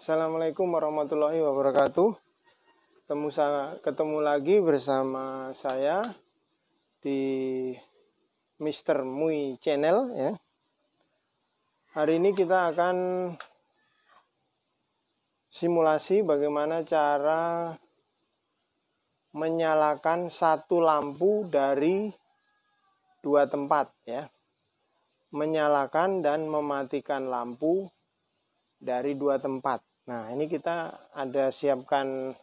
Assalamualaikum warahmatullahi wabarakatuh. Ketemu, ketemu lagi bersama saya di Mr. Mui Channel ya. Hari ini kita akan simulasi bagaimana cara menyalakan satu lampu dari dua tempat ya. Menyalakan dan mematikan lampu dari dua tempat. Nah, ini kita ada siapkan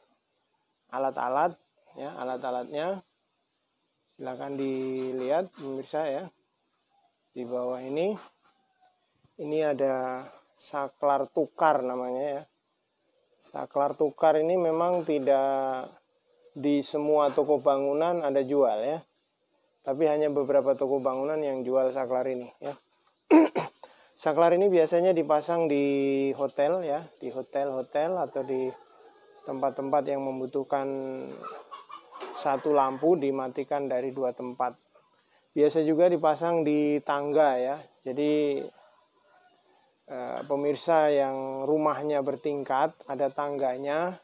alat-alat ya, alat-alatnya. Silakan dilihat pemirsa ya. Di bawah ini ini ada saklar tukar namanya ya. Saklar tukar ini memang tidak di semua toko bangunan ada jual ya. Tapi hanya beberapa toko bangunan yang jual saklar ini ya. Saklar ini biasanya dipasang di hotel ya, di hotel-hotel atau di tempat-tempat yang membutuhkan satu lampu dimatikan dari dua tempat. Biasa juga dipasang di tangga ya. Jadi eh, pemirsa yang rumahnya bertingkat, ada tangganya,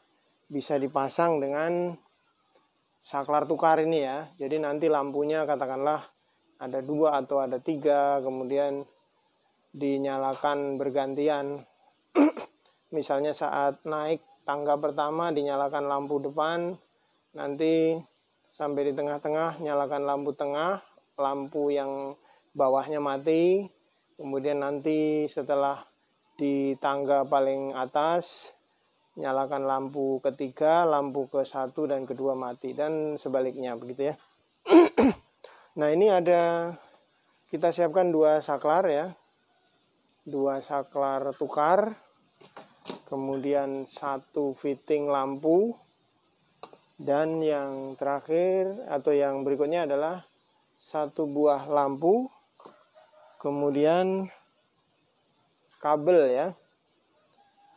bisa dipasang dengan saklar tukar ini ya. Jadi nanti lampunya katakanlah ada dua atau ada tiga, kemudian dinyalakan bergantian. Misalnya saat naik tangga pertama dinyalakan lampu depan, nanti sampai di tengah-tengah nyalakan lampu tengah, lampu yang bawahnya mati, kemudian nanti setelah di tangga paling atas nyalakan lampu ketiga, lampu ke satu dan kedua mati dan sebaliknya begitu ya. nah ini ada kita siapkan dua saklar ya dua saklar tukar, kemudian satu fitting lampu, dan yang terakhir atau yang berikutnya adalah satu buah lampu, kemudian kabel ya.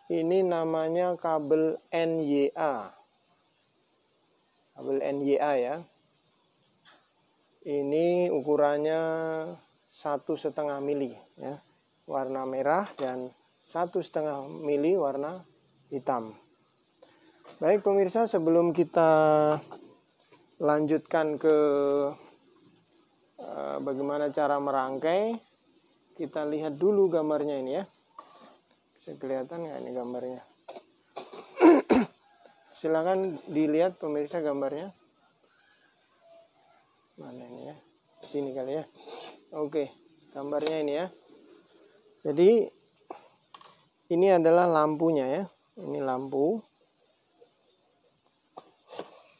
Ini namanya kabel NYA. Kabel NYA ya. Ini ukurannya satu setengah mili ya warna merah dan satu setengah mili warna hitam. Baik pemirsa, sebelum kita lanjutkan ke uh, bagaimana cara merangkai, kita lihat dulu gambarnya ini ya. Bisa kelihatan nggak ini gambarnya? Silakan dilihat pemirsa gambarnya. Mana ini ya? Sini kali ya. Oke, gambarnya ini ya. Jadi ini adalah lampunya ya. Ini lampu.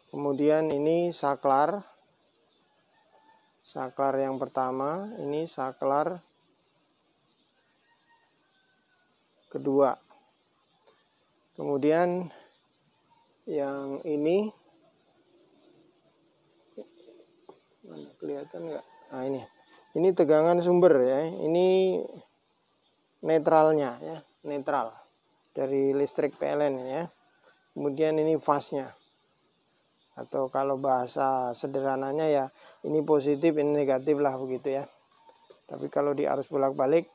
Kemudian ini saklar. Saklar yang pertama, ini saklar kedua. Kemudian yang ini mana kelihatan nggak? Nah ini, ini tegangan sumber ya. Ini netralnya ya, netral dari listrik PLN ya. Kemudian ini fasnya. Atau kalau bahasa sederhananya ya ini positif ini negatif lah begitu ya. Tapi kalau di arus bolak-balik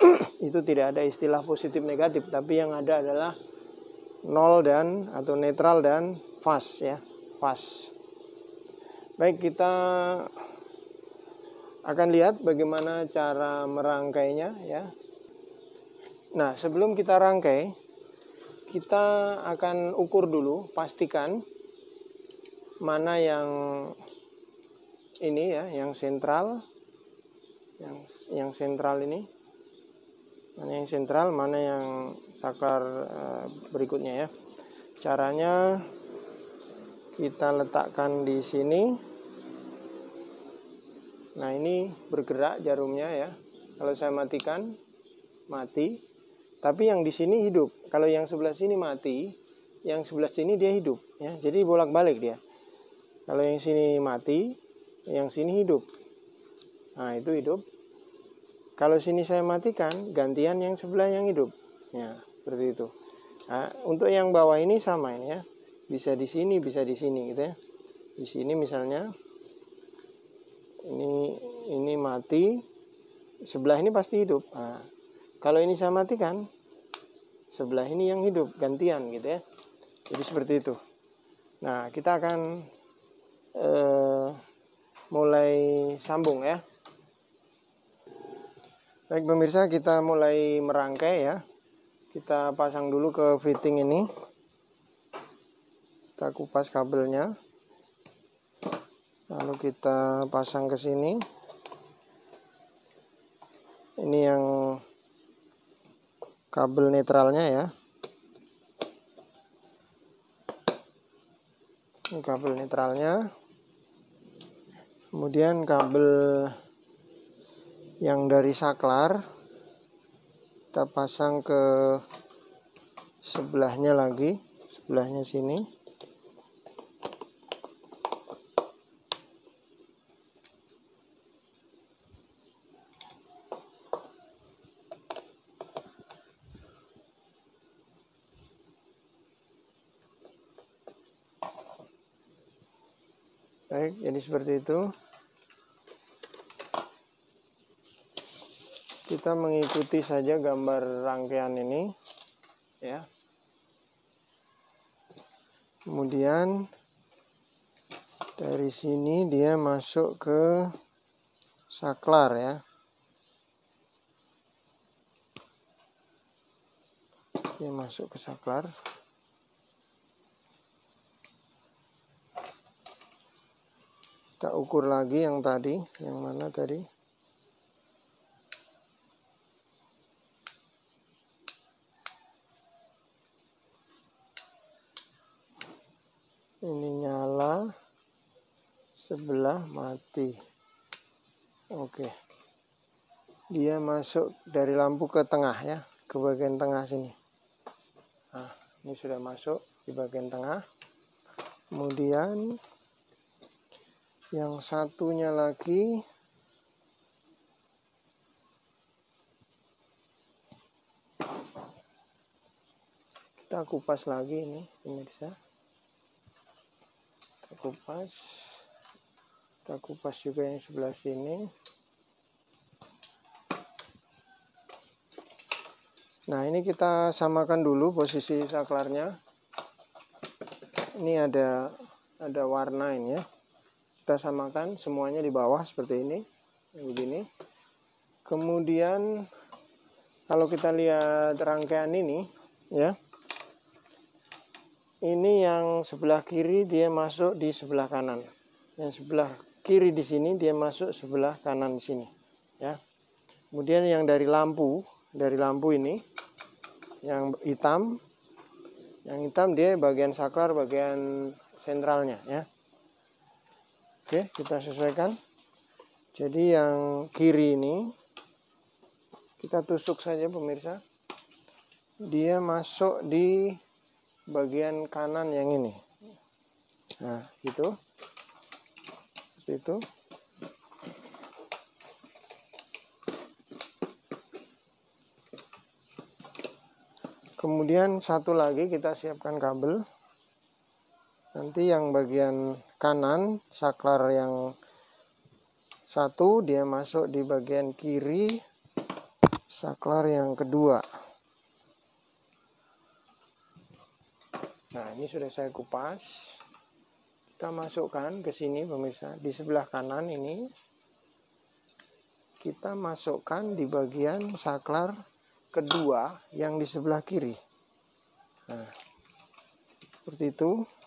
itu tidak ada istilah positif negatif, tapi yang ada adalah nol dan atau netral dan fast ya, fast. Baik kita akan lihat bagaimana cara merangkainya ya. Nah, sebelum kita rangkai, kita akan ukur dulu, pastikan mana yang ini ya, yang sentral, yang yang sentral ini, mana yang sentral, mana yang saklar uh, berikutnya ya. Caranya kita letakkan di sini Nah ini bergerak jarumnya ya. Kalau saya matikan, mati. Tapi yang di sini hidup. Kalau yang sebelah sini mati, yang sebelah sini dia hidup. Ya. Jadi bolak-balik dia. Kalau yang sini mati, yang sini hidup. Nah itu hidup. Kalau sini saya matikan, gantian yang sebelah yang hidup. Ya, seperti itu. Nah, untuk yang bawah ini sama ini ya. Bisa di sini, bisa di sini gitu ya. Di sini misalnya ini ini mati sebelah ini pasti hidup nah, kalau ini saya matikan sebelah ini yang hidup gantian gitu ya. Jadi seperti itu. Nah kita akan uh, mulai sambung ya. Baik pemirsa kita mulai merangkai ya. Kita pasang dulu ke fitting ini. Kita kupas kabelnya. Lalu kita pasang ke sini. Ini yang kabel netralnya ya. Ini kabel netralnya. Kemudian kabel yang dari saklar kita pasang ke sebelahnya lagi sebelahnya sini Baik, jadi seperti itu. Kita mengikuti saja gambar rangkaian ini, ya. Kemudian dari sini dia masuk ke saklar ya. Dia masuk ke saklar. Kita ukur lagi yang tadi yang mana tadi? Ini nyala sebelah mati. Oke. Dia masuk dari lampu ke tengah ya ke bagian tengah sini. Nah ini sudah masuk di bagian tengah. Kemudian yang satunya lagi. Kita kupas lagi ini pemirsa. Kita kupas. Kita kupas juga yang sebelah sini. Nah ini kita samakan dulu posisi saklarnya. Ini ada ada warna ini ya kita samakan semuanya di bawah seperti ini begini. Kemudian kalau kita lihat rangkaian ini ya. Ini yang sebelah kiri dia masuk di sebelah kanan. Yang sebelah kiri di sini dia masuk sebelah kanan di sini ya. Kemudian yang dari lampu dari lampu ini yang hitam. Yang hitam dia bagian saklar bagian sentralnya ya Oke, kita sesuaikan. Jadi yang kiri ini kita tusuk saja pemirsa. Dia masuk di bagian kanan yang ini. Nah, gitu. Seperti itu. Kemudian satu lagi kita siapkan kabel. Nanti yang bagian kanan, saklar yang satu dia masuk di bagian kiri, saklar yang kedua. Nah, ini sudah saya kupas. Kita masukkan ke sini pemirsa. Di sebelah kanan ini kita masukkan di bagian saklar kedua yang di sebelah kiri. Nah, seperti itu.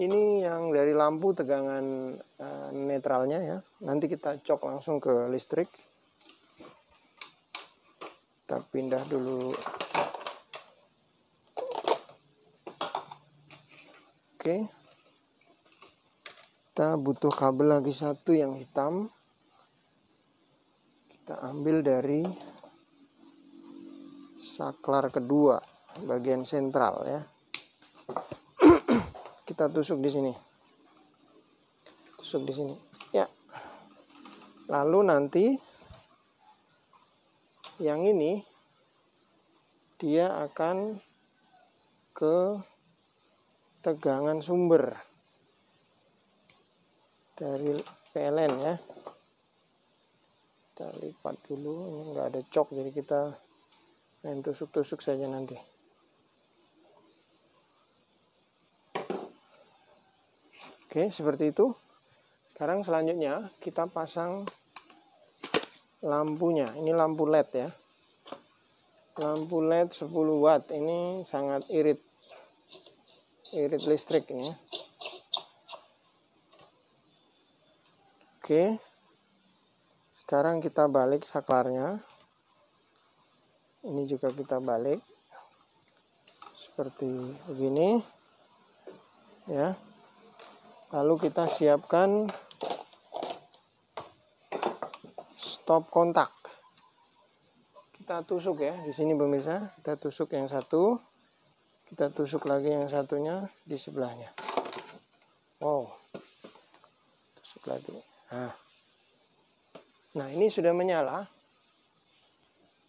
Ini yang dari lampu tegangan uh, netralnya ya. Nanti kita cok langsung ke listrik. Kita pindah dulu. Oke. Kita butuh kabel lagi satu yang hitam. Kita ambil dari saklar kedua bagian sentral ya kita tusuk di sini. Tusuk di sini. Ya. Lalu nanti yang ini dia akan ke tegangan sumber dari PLN ya. Kita lipat dulu ini nggak ada cok jadi kita main tusuk-tusuk saja nanti oke seperti itu. Sekarang selanjutnya kita pasang lampunya. Ini lampu led ya. Lampu led 10 watt. Ini sangat irit. Irit listrik ini. Oke. Sekarang kita balik saklarnya. Ini juga kita balik. Seperti begini. Ya lalu kita siapkan stop kontak. Kita tusuk ya di sini pemirsa. Kita tusuk yang satu. Kita tusuk lagi yang satunya di sebelahnya. Wow. Tusuk lagi. Nah. Nah ini sudah menyala.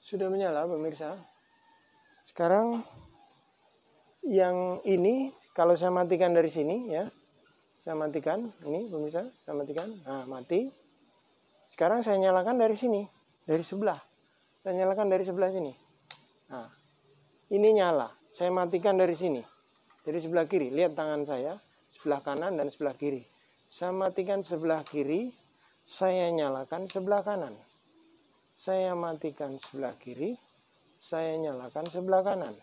Sudah menyala pemirsa. Sekarang yang ini kalau saya matikan dari sini ya. Saya matikan ini pemirsa, saya matikan. Nah, mati. Sekarang saya nyalakan dari sini, dari sebelah. Saya nyalakan dari sebelah sini. Nah, ini nyala. Saya matikan dari sini. Dari sebelah kiri. Lihat tangan saya, sebelah kanan dan sebelah kiri. Saya matikan sebelah kiri, saya nyalakan sebelah kanan saya matikan sebelah kiri, saya nyalakan sebelah kanan.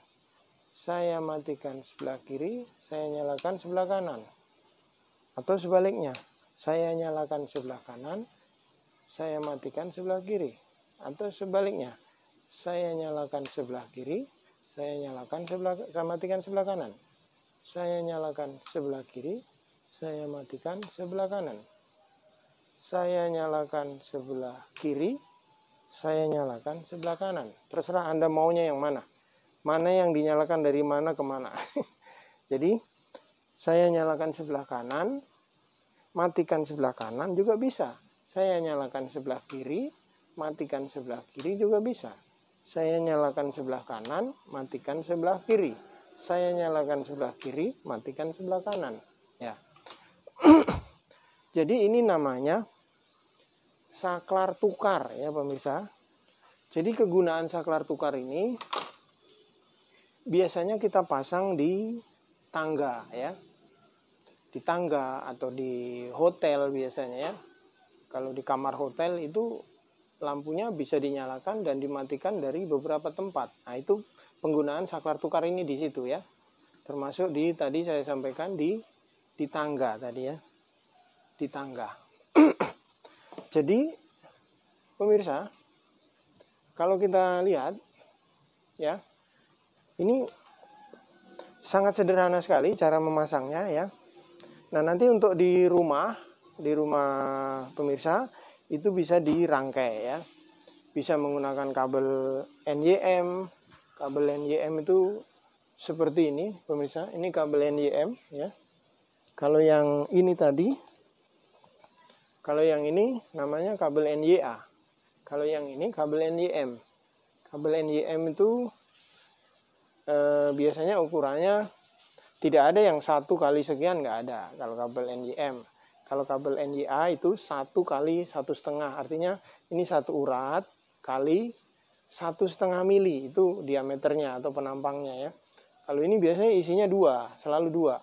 Saya matikan sebelah kiri, saya nyalakan sebelah kanan. Atau sebaliknya, saya nyalakan sebelah kanan, saya matikan sebelah kiri. Atau sebaliknya, saya nyalakan sebelah kiri, saya nyalakan sebelah saya matikan sebelah kanan. Saya nyalakan sebelah kiri, saya matikan sebelah kanan. Saya nyalakan sebelah kiri, saya nyalakan sebelah kanan. Terserah Anda maunya yang mana. Mana yang dinyalakan dari mana ke mana. Jadi, saya nyalakan sebelah kanan, matikan sebelah kanan juga bisa. Saya nyalakan sebelah kiri, matikan sebelah kiri juga bisa. Saya nyalakan sebelah kanan, matikan sebelah kiri. Saya nyalakan sebelah kiri, matikan sebelah kanan. Ya. Jadi ini namanya saklar tukar ya pemirsa. Jadi kegunaan saklar tukar ini biasanya kita pasang di tangga ya. Di tangga atau di hotel biasanya ya. Kalau di kamar hotel itu lampunya bisa dinyalakan dan dimatikan dari beberapa tempat. Nah, itu penggunaan saklar tukar ini di situ ya. Termasuk di tadi saya sampaikan di di tangga tadi ya. Di tangga. Jadi pemirsa, kalau kita lihat ya, ini sangat sederhana sekali cara memasangnya ya. Nah, nanti untuk di rumah, di rumah pemirsa itu bisa dirangkai ya. Bisa menggunakan kabel NYM. Kabel NYM itu seperti ini, pemirsa. Ini kabel NYM ya. Kalau yang ini tadi kalau yang ini namanya kabel NYA. Kalau yang ini kabel NYM. Kabel NYM itu e, biasanya ukurannya tidak ada yang satu kali sekian nggak ada kalau kabel NYM. Kalau kabel NYA itu satu kali satu setengah, artinya ini satu urat kali satu setengah mili itu diameternya atau penampangnya ya. Kalau ini biasanya isinya dua, selalu dua.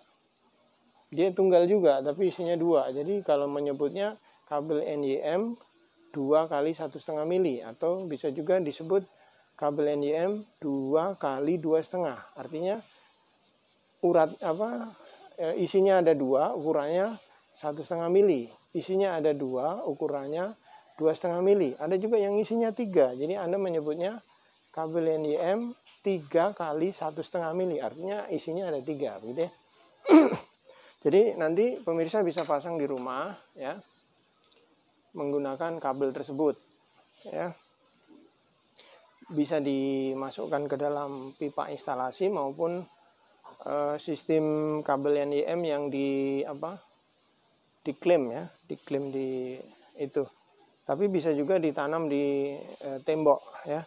Dia tunggal juga, tapi isinya dua. Jadi kalau menyebutnya kabel NYM 2 kali satu setengah mili atau bisa juga disebut kabel NYM 2 kali dua setengah artinya urat apa e, isinya ada dua ukurannya satu setengah mili. Isinya ada dua ukurannya dua setengah mili. Ada juga yang isinya tiga. Jadi anda menyebutnya kabel NYM 3 kali satu setengah mili. Artinya isinya ada tiga gitu ya. Jadi nanti pemirsa bisa pasang di rumah ya menggunakan kabel tersebut ya. Bisa dimasukkan ke dalam pipa instalasi maupun uh, sistem kabel NIM yang di apa diklaim ya diklaim di itu tapi bisa juga ditanam di uh, tembok ya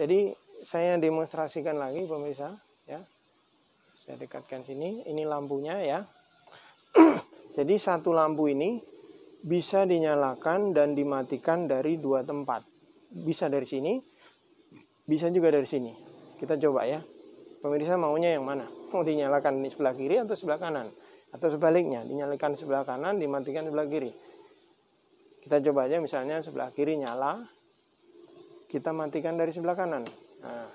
jadi saya demonstrasikan lagi pemirsa ya saya dekatkan sini ini lampunya ya jadi satu lampu ini bisa dinyalakan dan dimatikan dari dua tempat. Bisa dari sini, bisa juga dari sini. Kita coba ya. Pemirsa maunya yang mana? Mau dinyalakan di sebelah kiri atau sebelah kanan? Atau sebaliknya, dinyalakan sebelah kanan, dimatikan sebelah kiri. Kita coba aja misalnya sebelah kiri nyala, kita matikan dari sebelah kanan. Nah,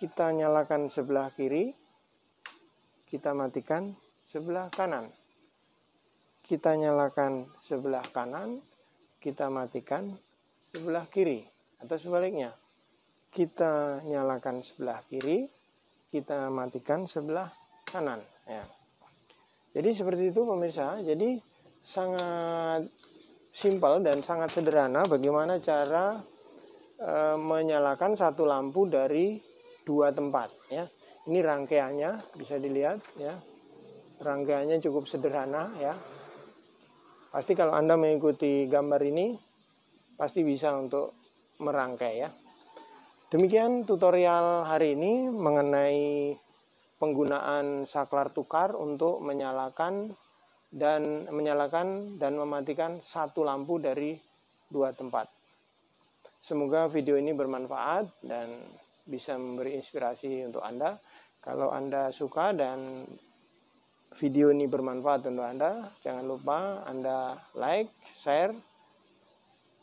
kita nyalakan sebelah kiri, kita matikan sebelah kanan. Kita nyalakan sebelah kanan, kita matikan sebelah kiri. Atau sebaliknya, kita nyalakan sebelah kiri, kita matikan sebelah kanan. Ya. Jadi seperti itu pemirsa. Jadi sangat simpel dan sangat sederhana bagaimana cara e, menyalakan satu lampu dari dua tempat ya. Ini rangkaiannya bisa dilihat ya. Rangkaiannya cukup sederhana ya. Pasti kalau Anda mengikuti gambar ini pasti bisa untuk merangkai ya. Demikian tutorial hari ini mengenai penggunaan saklar tukar untuk menyalakan dan menyalakan dan mematikan satu lampu dari dua tempat. Semoga video ini bermanfaat dan bisa memberi inspirasi untuk Anda. Kalau Anda suka dan video ini bermanfaat untuk Anda, jangan lupa Anda like, share,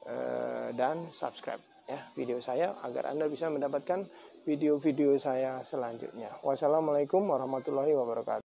eh, dan subscribe ya video saya agar Anda bisa mendapatkan video-video saya selanjutnya. Wassalamualaikum warahmatullahi wabarakatuh.